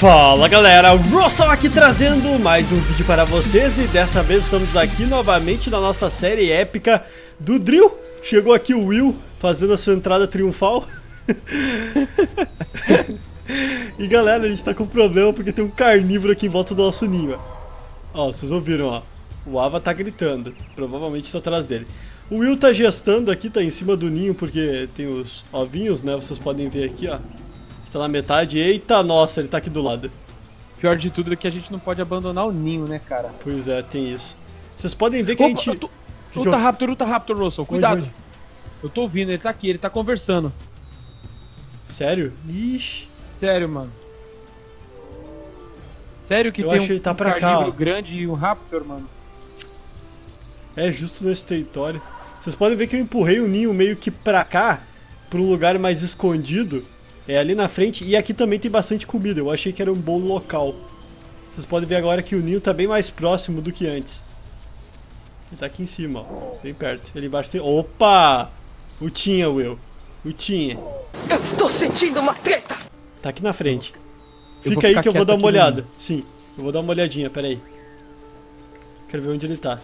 Fala galera, Russell aqui trazendo mais um vídeo para vocês e dessa vez estamos aqui novamente na nossa série épica do Drill. Chegou aqui o Will fazendo a sua entrada triunfal. e galera, a gente tá com problema porque tem um carnívoro aqui em volta do nosso ninho. Ó vocês ouviram, ó. O Ava tá gritando, provavelmente estou atrás dele. O Will tá gestando aqui, tá em cima do ninho porque tem os ovinhos, né? Vocês podem ver aqui, ó. Tá na metade. Eita, nossa, ele tá aqui do lado. Pior de tudo é que a gente não pode abandonar o ninho, né, cara? Pois é, tem isso. Vocês podem ver que Opa, a gente... Tô... Luta rápido, luta rápido, Russell. Cuidado. Eu tô ouvindo, ele tá aqui, ele tá conversando. Sério? Ixi. Sério, mano. Sério que Eu tem um, ele tá um pra cá, grande e um Raptor, mano. É, justo nesse território. Vocês podem ver que eu empurrei o ninho meio que pra cá, pra um lugar mais escondido. É ali na frente e aqui também tem bastante comida. Eu achei que era um bom local. Vocês podem ver agora que o ninho tá bem mais próximo do que antes. Ele tá aqui em cima, ó. Bem perto. Ali embaixo tem... Opa! O tinha, Will. O tinha. Eu estou sentindo uma treta! Tá aqui na frente. Fica aí que eu vou dar uma olhada. Sim, eu vou dar uma olhadinha, peraí. Quero ver onde ele tá.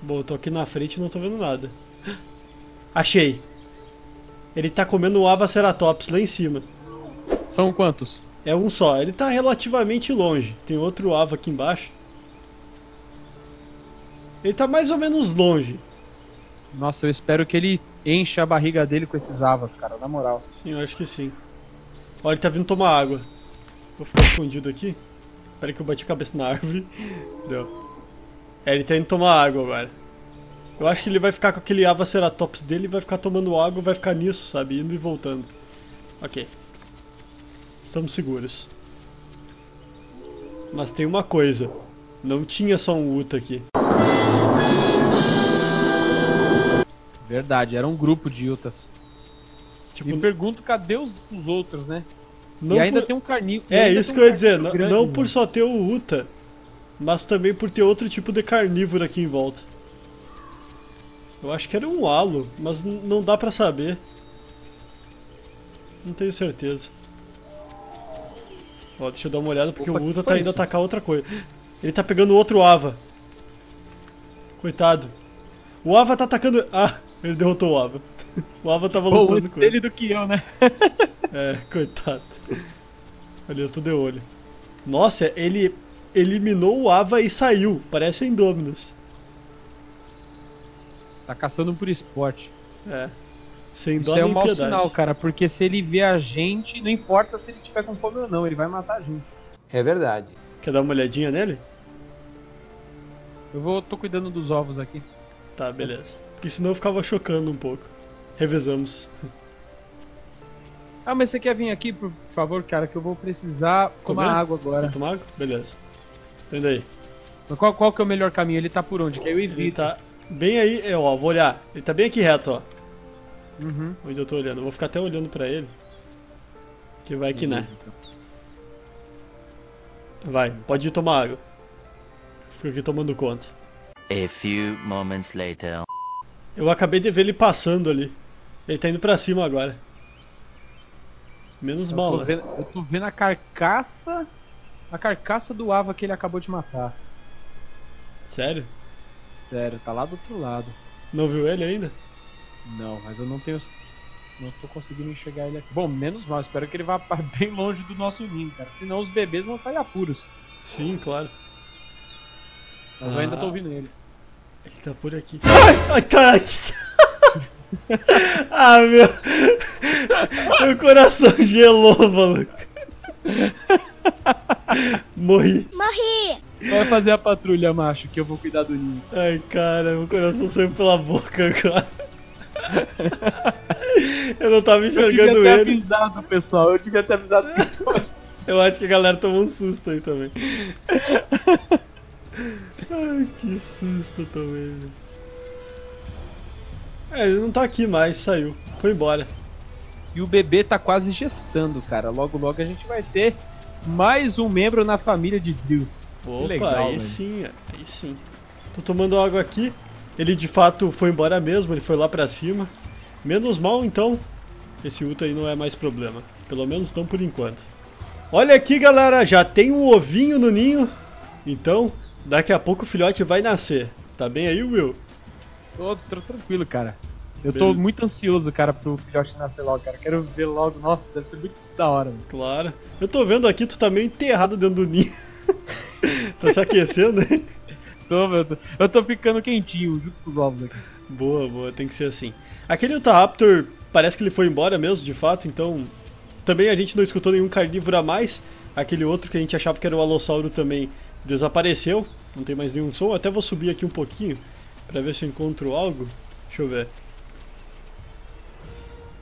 Bom, eu tô aqui na frente e não tô vendo nada. Achei. Ele tá comendo o Avaceratops lá em cima. São quantos? É um só. Ele tá relativamente longe. Tem outro Ava aqui embaixo. Ele tá mais ou menos longe. Nossa, eu espero que ele encha a barriga dele com esses avas, cara, na moral. Sim, eu acho que sim. Olha, ele tá vindo tomar água. Vou ficar escondido aqui. Espera que eu bati a cabeça na árvore. Deu. É, ele tá indo tomar água agora. Eu acho que ele vai ficar com aquele Avaceratops dele e vai ficar tomando água, vai ficar nisso, sabe? Indo e voltando. Ok. Estamos seguros. Mas tem uma coisa. Não tinha só um Uta aqui. Verdade, era um grupo de Utas. Tipo, Me pergunto cadê os, os outros, né? Não e ainda por... tem um carnívoro. É, isso um que eu ia dizer. Não, grande, não por só ter o Uta, mas também por ter outro tipo de carnívoro aqui em volta. Eu acho que era um halo, mas não dá pra saber. Não tenho certeza. Ó, deixa eu dar uma olhada porque Opa, o Uta tá indo isso? atacar outra coisa. Ele tá pegando outro Ava. Coitado. O Ava tá atacando... Ah, ele derrotou o Ava. O Ava tava lutando com ele. ele do que eu, né? é, coitado. Ali, eu tô de olho. Nossa, ele eliminou o Ava e saiu. Parece Indominus. Tá caçando por esporte. É. Sem dó Isso é um mau piedade. sinal, cara, porque se ele vê a gente, não importa se ele tiver com fome ou não, ele vai matar a gente. É verdade. Quer dar uma olhadinha nele? Eu vou, tô cuidando dos ovos aqui. Tá, beleza. Porque senão eu ficava chocando um pouco. Revezamos. Ah, mas você quer vir aqui, por favor, cara, que eu vou precisar Comer? tomar água agora. Quer tomar água? Beleza. Então daí. Qual, qual que é o melhor caminho? Ele tá por onde? Que eu evito. Ele tá Bem aí, eu, ó, vou olhar. Ele tá bem aqui reto, ó. Uhum. Onde eu tô olhando. Eu vou ficar até olhando pra ele. Que vai que né. Vai, pode ir tomar água. Fico aqui tomando conta. A few moments later. Eu acabei de ver ele passando ali. Ele tá indo pra cima agora. Menos eu mal, né? Vendo, eu tô vendo a carcaça. A carcaça do Ava que ele acabou de matar. Sério? Sério, tá lá do outro lado. Não viu ele ainda? Não, mas eu não tenho. Não tô conseguindo enxergar ele aqui. Bom, menos mal, espero que ele vá bem longe do nosso ninho, cara. Senão os bebês vão falhar puros. Sim, claro. Mas ah. eu ainda tô ah. ouvindo ele. Ele tá por aqui. Ai, ai caralho! ah, meu. Meu coração gelou, maluco. Morri. Morri! Vai fazer a patrulha, macho, que eu vou cuidar do ninho. Ai, cara, meu coração saiu pela boca agora. eu não tava enxergando ele. Eu devia ter ele. avisado, pessoal. Eu devia ter avisado. eu acho que a galera tomou um susto aí também. Ai, que susto também. É, ele não tá aqui mais, saiu. Foi embora. E o bebê tá quase gestando, cara. Logo, logo a gente vai ter mais um membro na família de Deus. Opa, legal, aí sim, aí sim. Tô tomando água aqui. Ele de fato foi embora mesmo, ele foi lá pra cima. Menos mal então. esse Uta aí não é mais problema. Pelo menos não por enquanto. Olha aqui, galera, já tem um ovinho no ninho. Então, daqui a pouco o filhote vai nascer. Tá bem aí, Will? Tô, tô tranquilo, cara. Eu tô Beleza. muito ansioso, cara, pro filhote nascer logo, cara. Quero ver logo. Nossa, deve ser muito da hora, mano. Claro. Eu tô vendo aqui, tu tá meio enterrado dentro do ninho. Tá se aquecendo, hein? Tô, meu, tô- eu tô ficando quentinho junto com os ovos aqui. Boa, boa, tem que ser assim. Aquele Utahaptor, parece que ele foi embora mesmo, de fato, então. Também a gente não escutou nenhum carnívoro a mais. Aquele outro que a gente achava que era o Alossauro também desapareceu. Não tem mais nenhum som. Até vou subir aqui um pouquinho pra ver se eu encontro algo. Deixa eu ver.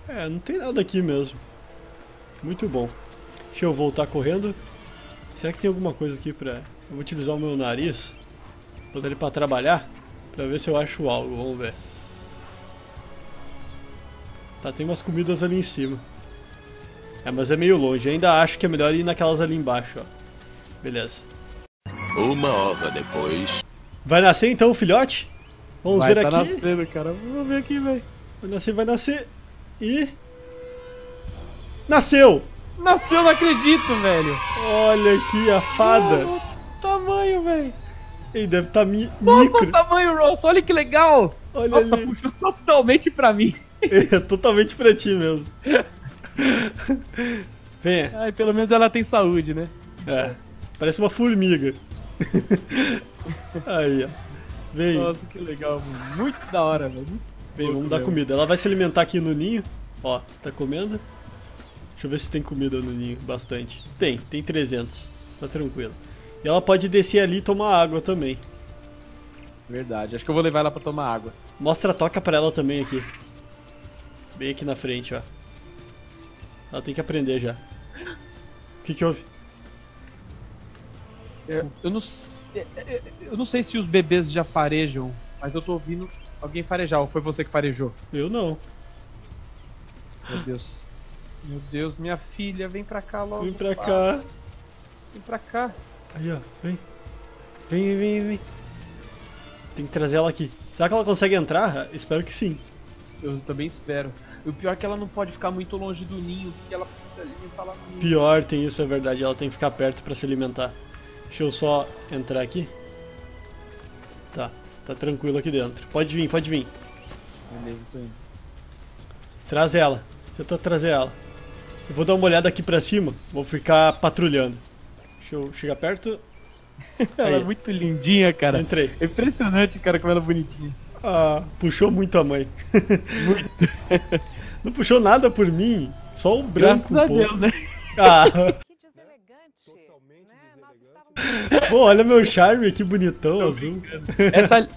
É, não tem nada aqui mesmo. Muito bom. Deixa eu voltar correndo. Será que tem alguma coisa aqui pra. Eu vou utilizar o meu nariz. Botar ele pra trabalhar. Pra ver se eu acho algo. Vamos ver. Tá, tem umas comidas ali em cima. É, mas é meio longe. Ainda acho que é melhor ir naquelas ali embaixo, ó. Beleza. Uma hora depois. Vai nascer então o filhote? Vamos Vai ver tá aqui. nascendo, cara. Vamos ver aqui, velho. Vai nascer, vai nascer. E. Nasceu! Nasceu, não acredito, velho. Olha aqui a fada. Velho. Ele deve estar mi Nossa, o micro. tamanho, Ross. Olha que legal. Olha Nossa, ali. puxou totalmente pra mim. É totalmente pra ti mesmo. Venha. Ai, pelo menos ela tem saúde, né? É. Parece uma formiga. Aí, ó. Vem. Nossa, que legal, mano. Muito da hora, velho. Vem, vamos dar mesmo. comida. Ela vai se alimentar aqui no ninho. Ó, tá comendo. Deixa eu ver se tem comida no ninho. Bastante. Tem, tem 300. Tá tranquilo. E ela pode descer ali e tomar água também. Verdade. Acho que eu vou levar ela pra tomar água. Mostra a toca pra ela também aqui. Bem aqui na frente, ó. Ela tem que aprender já. O que que houve? Eu, eu não é, é, eu não sei se os bebês já farejam, mas eu tô ouvindo alguém farejar. Ou foi você que farejou? Eu não. Meu Deus. Meu Deus, minha filha, vem pra cá logo. Vem pra cá. Vem pra cá. Aí, ó. Vem. Vem, vem, vem, vem. Tem que trazer ela aqui. Será que ela consegue entrar? Espero que sim. Eu também espero. O pior é que ela não pode ficar muito longe do ninho, porque ela precisa alimentar lá no ninho. Pior, tem isso, é verdade. Ela tem que ficar perto pra se alimentar. Deixa eu só entrar aqui. Tá, tá tranquilo aqui dentro. Pode vir, pode vir. Beleza, tô indo. Traz ela. Tenta trazer ela. Eu vou dar uma olhada aqui pra cima. Vou ficar patrulhando. Deixa eu chegar perto. Ela é muito lindinha, cara. Entrei. É impressionante, cara, como ela é bonitinha. Ah, puxou muito a mãe. Muito. Não puxou nada por mim. Só o branco Graças a um pouco. Deus, né? Ah, deselegante. né? Pô, olha meu charme, que bonitão azul. Essa.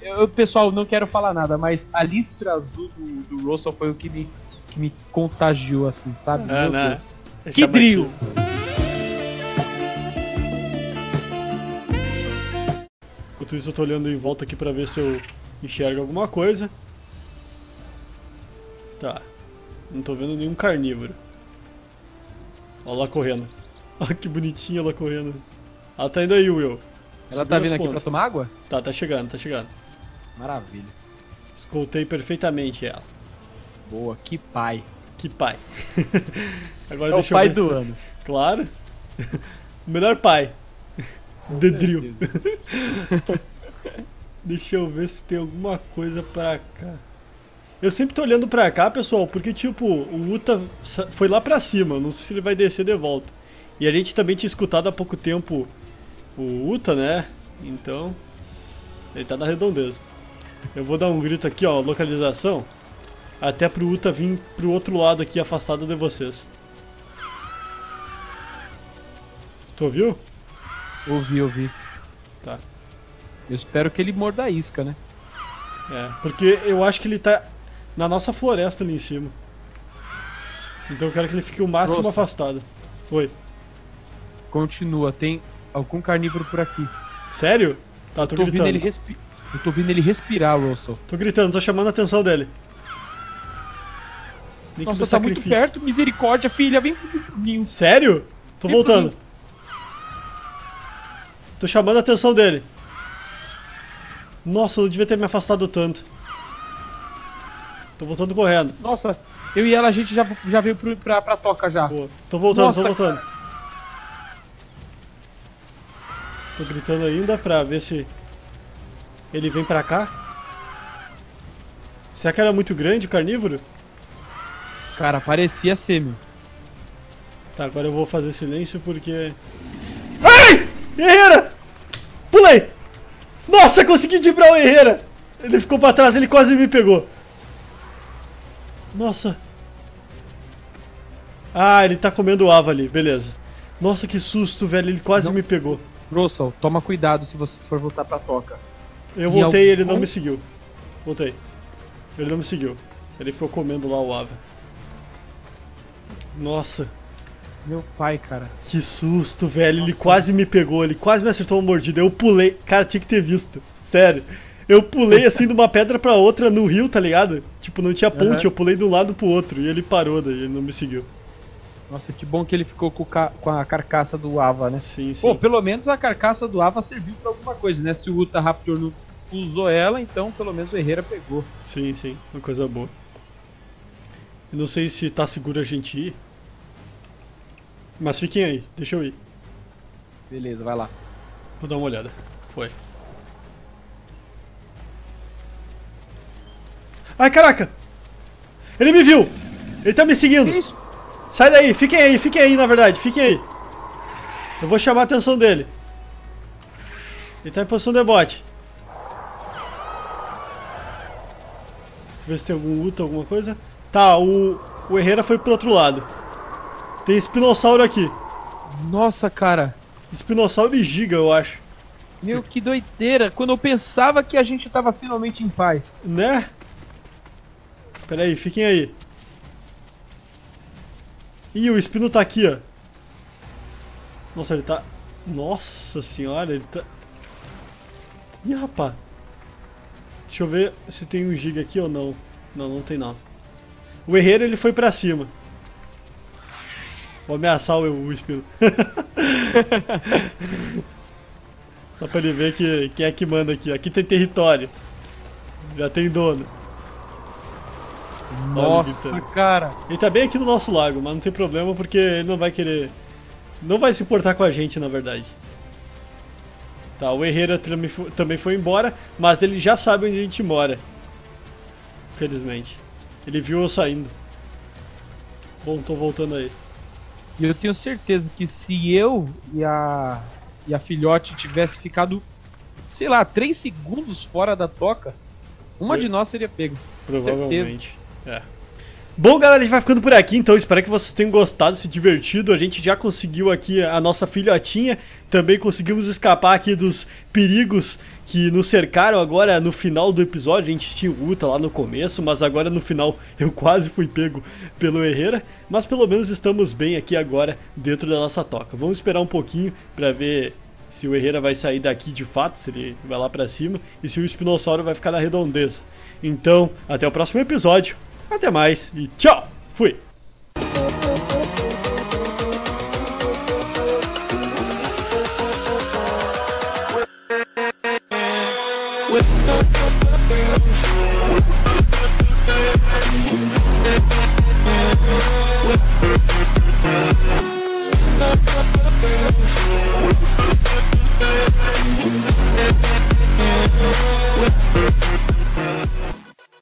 Eu, pessoal, não quero falar nada, mas a listra azul do, do Russell foi o que me, que me contagiou, assim, sabe? Ah, Meu né? Deus. É Que drill! Enquanto isso, eu tô olhando em volta aqui pra ver se eu enxergo alguma coisa. Tá. Não tô vendo nenhum carnívoro. Olha lá correndo. Olha que bonitinha ela correndo. Ela tá indo aí, Will. Ela Segura tá vindo aqui pra tomar água? Tá, tá chegando, tá chegando. Maravilha. Escoltei perfeitamente ela. Boa, que pai. Que pai. Agora É o pai do ano. Claro. O melhor pai. The Drill. Deixa eu ver se tem alguma coisa pra cá. Eu sempre tô olhando pra cá, pessoal, porque tipo, o Uta foi lá pra cima, não sei se ele vai descer de volta. E a gente também tinha escutado há pouco tempo o Uta, né? Então, ele tá na redondeza. Eu vou dar um grito aqui, ó, localização, até pro Uta vir pro outro lado aqui, afastado de vocês. Tu ouviu? Ouvi, ouvi. Tá. Eu espero que ele morda a isca, né? É, porque eu acho que ele tá na nossa floresta ali em cima. Então eu quero que ele fique o máximo Nossa. afastado. Oi. Continua, tem algum carnívoro por aqui. Sério? Tá, tô, Tô ouvindo gritando. ele respi... Eu tô ouvindo ele respirar, Russell. Tô gritando, tô chamando a atenção dele. Nem Nossa, tá muito perto. Misericórdia, filha. Vem pro ninho. Sério? Tô Vem voltando. Tô chamando a atenção dele. Nossa, eu não devia ter me afastado tanto. Tô voltando correndo. Nossa, Eu e ela, a gente já, já veio pro, pra, pra toca já. Boa. Tô voltando, Nossa, tô voltando. Tô gritando ainda pra ver se ele vem pra cá. Será que era muito grande o carnívoro? Cara, parecia ser, meu. Tá, agora eu vou fazer silêncio porque. Ai! Herrera! Nossa, consegui dibrar o Herrera! Ele ficou pra trás, ele quase me pegou. Nossa. Ah, ele tá comendo Ava ali, beleza. Nossa, que susto, velho, ele quase Não. me pegou. Russell, toma cuidado se você for voltar pra toca. Eu E voltei e ele não me seguiu. Voltei. Ele não me seguiu. Ele ficou comendo lá o Ava. Nossa, Meu pai, cara. que susto, velho. Ele quase me pegou, ele quase me acertou uma mordida. Eu pulei. Cara, tinha que ter visto. Sério. Eu pulei assim de uma pedra pra outra no rio, tá ligado? Tipo, não tinha ponte, Aham. eu pulei de um lado pro outro. E ele parou daí, ele não me seguiu. Nossa, que bom que ele ficou com, ca- com a carcaça do Ava, né? Sim, sim. Pô, pelo menos a carcaça do Ava serviu pra alguma coisa, né? Se o Uta Raptor não usou ela, então pelo menos o Herrera pegou. Sim, sim. Uma coisa boa. Eu não sei se tá seguro a gente ir. Mas fiquem aí, deixa eu ir. Beleza, vai lá. Vou dar uma olhada. Foi. Ai, caraca! Ele me viu! Ele tá me seguindo! Isso? Sai daí, fiquem aí, fiquem aí, na verdade, fiquem aí. Eu vou chamar a atenção dele. Ele tá em posição de bote. Ver se tem algum Uta, alguma coisa. Tá, o, o Herrera foi pro outro lado. Tem espinossauro aqui. Nossa, cara. Espinossauro e giga, eu acho. Meu, que doideira. Quando eu pensava que a gente tava finalmente em paz. Né? Pera aí, fiquem aí. Ih, o Espino tá aqui, ó. Nossa, ele tá... Nossa senhora, ele tá... Ih, rapaz. Deixa eu ver se tem um giga aqui ou não. Não, não tem não. O Herreiro, ele foi pra cima. Vou ameaçar o, o Espino. Só pra ele ver que, quem é que manda aqui. Aqui tem território. Já tem dono. Nossa, Vitor. cara. Ele tá bem aqui no nosso lago, mas não tem problema porque ele não vai querer. Não vai se importar com a gente, na verdade. Tá, o Herrera também foi embora, mas ele já sabe onde a gente mora. Felizmente. Ele viu eu saindo. Bom, tô voltando aí. E eu tenho certeza que se eu e a, e a filhote tivesse ficado, sei lá, 3 segundos fora da toca, uma Eu- de nós seria pego. Provavelmente. É. Bom, galera, a gente vai ficando por aqui, então espero que vocês tenham gostado, se divertido. A gente já conseguiu aqui a nossa filhotinha, também conseguimos escapar aqui dos perigos que nos cercaram agora no final do episódio. A gente tinha o Uta lá no começo, mas agora no final eu quase fui pego pelo Herrera. Mas pelo menos estamos bem aqui agora dentro da nossa toca. Vamos esperar um pouquinho para ver se o Herrera vai sair daqui de fato, se ele vai lá pra cima, e se o Espinossauro vai ficar na redondeza. Então, até o próximo episódio. Até mais e tchau! Fui!